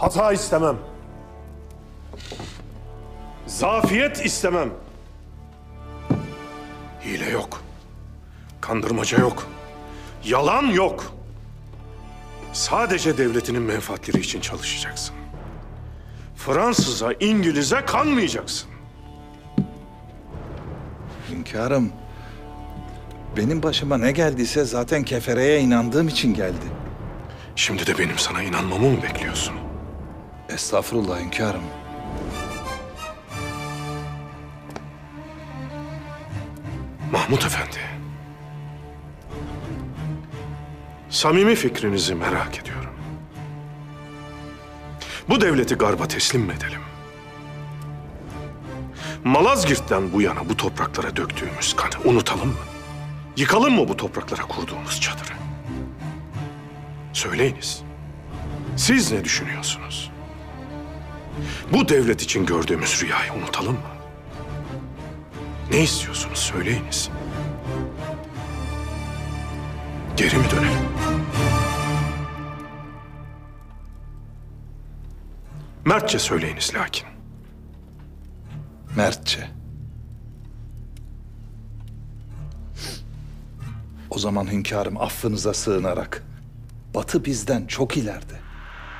Hata istemem. Zafiyet istemem. Hile yok. Kandırmaca yok. Yalan yok. Sadece devletinin menfaatleri için çalışacaksın. Fransız'a, İngiliz'e kanmayacaksın. Hünkârım, benim başıma ne geldiyse zaten kefereye inandığım için geldi. Şimdi de benim sana inanmamı mı bekliyorsun? Estağfurullah hünkârım. Mahmut Efendi. Samimi fikrinizi merak ediyorum. Bu devleti garba teslim mi edelim? Malazgirt'ten bu yana bu topraklara döktüğümüz kanı unutalım mı? Yıkalım mı bu topraklara kurduğumuz çadırı? Söyleyiniz. Siz ne düşünüyorsunuz? Bu devlet için gördüğümüz rüyayı unutalım mı? Ne istiyorsunuz söyleyiniz. Geri mi dönelim? Mertçe söyleyiniz lakin. Mertçe. O zaman hünkârım affınıza sığınarak. Batı bizden çok ileride.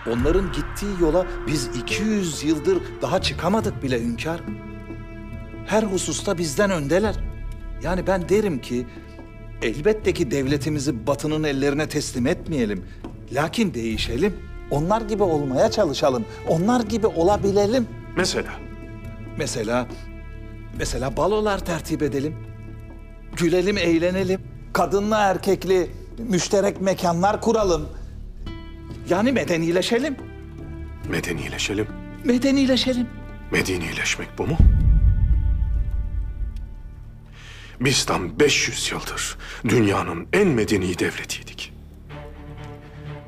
Onların gittiği yola biz 200 yıldır daha çıkamadık bile hünkârım. Her hususta bizden öndeler. Yani ben derim ki elbette ki devletimizi Batı'nın ellerine teslim etmeyelim. Lakin değişelim. Onlar gibi olmaya çalışalım. Onlar gibi olabilelim. Mesela Mesela, mesela balolar tertip edelim. Gülelim, eğlenelim. Kadınlı, erkekli müşterek mekanlar kuralım. Yani medenileşelim. medenileşelim. Medenileşelim. Medenileşmek bu mu? Biz tam 500 yıldır dünyanın en medeni devletiydik.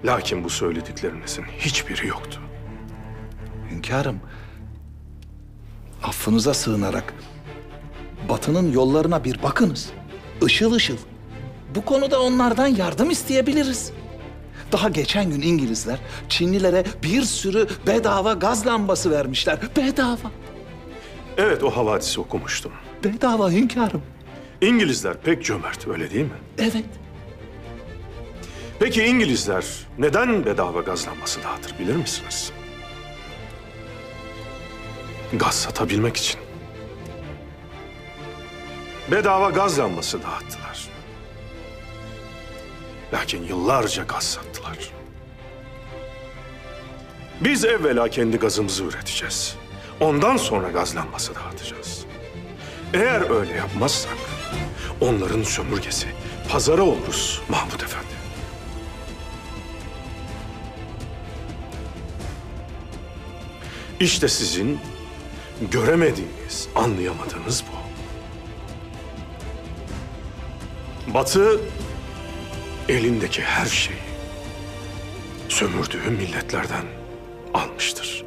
Lakin bu söylediklerinizin hiçbiri yoktu. Hünkârım, affınıza sığınarak Batı'nın yollarına bir bakınız. Işıl ışıl. Bu konuda onlardan yardım isteyebiliriz. Daha geçen gün İngilizler Çinlilere bir sürü bedava gaz lambası vermişler. Bedava. Evet o havadisi okumuştum. Bedava hünkârım. İngilizler pek cömert öyle değil mi? Evet. Peki İngilizler neden bedava gaz lambası dağıtır bilir misiniz? Gaz satabilmek için. Bedava gaz lambası dağıttılar. Lakin yıllarca gaz sattılar. Biz evvela kendi gazımızı üreteceğiz. Ondan sonra gaz lambası dağıtacağız. Eğer öyle yapmazsak onların sömürgesi pazara oluruz Mahmut Efendi. İşte sizin göremediğiniz, anlayamadığınız bu. Batı elindeki her şeyi sömürdüğü milletlerden almıştır.